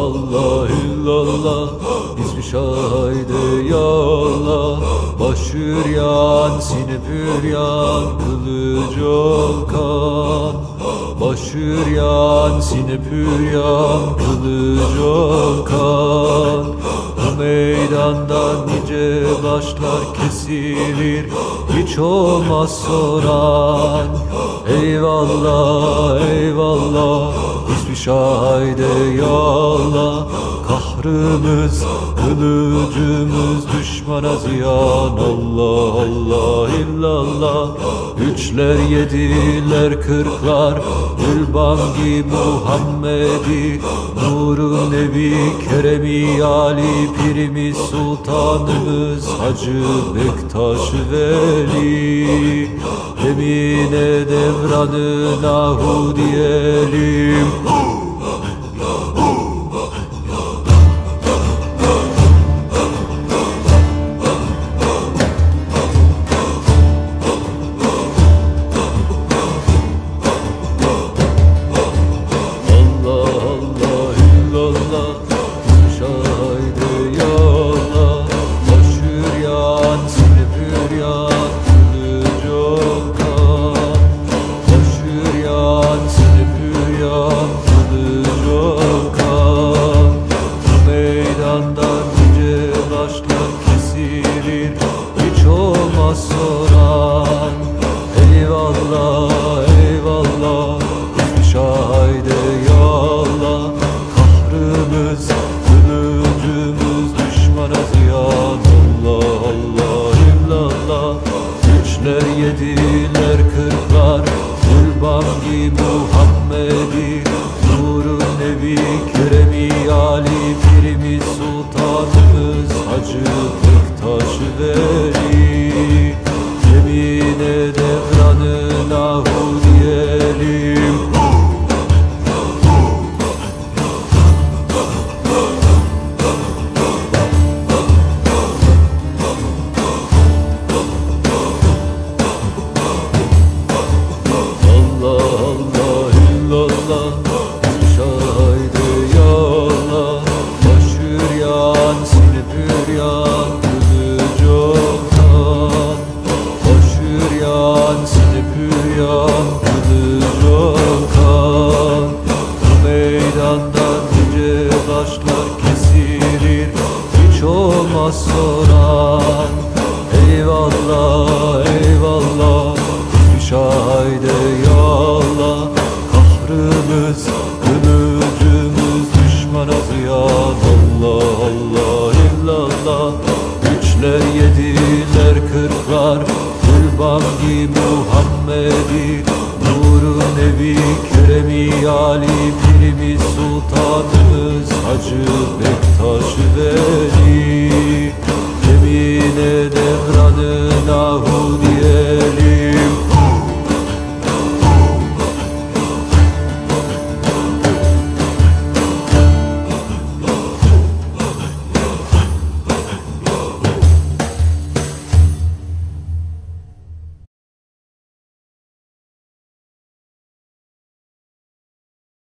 Allah Allah illallah Hizbi şahide ya Allah Başır yan sinip yan Kılıcı kan Başır yan sinip yan Kılıcı kan başlar kesilir Hiç olmaz soran. Eyvallah eyvallah Hiçbir şahide ya Allah Kahrımız, kılıcımız düşmana ziyan. Allah Allah illallah. Üçler yediler kırklar. Gülbangi Muhammedi Nuru Nebi Keremi Ali Pirimiz Sultanımız Hacı Bektaş Veli. Emine devranına hu diyelim Üçler yediler kırklar Gülbangi Muhammedi Nuru Nebi Keremi Ali Bu meydandan nice başlar kesilir. Hiç olmaz soran Eyvallah eyvallah. Hiçbir şahide ya Allah Kahrımız, kılıcımız düşmana ziyan. Allah Allah illallah. Üçler yediler kırklar Gülbangi Muhammedi Nuru Nebi Ekremi Ali Pirimi Sultanımız Hacı Bektaş Veli. Cemile Devran'ın ahu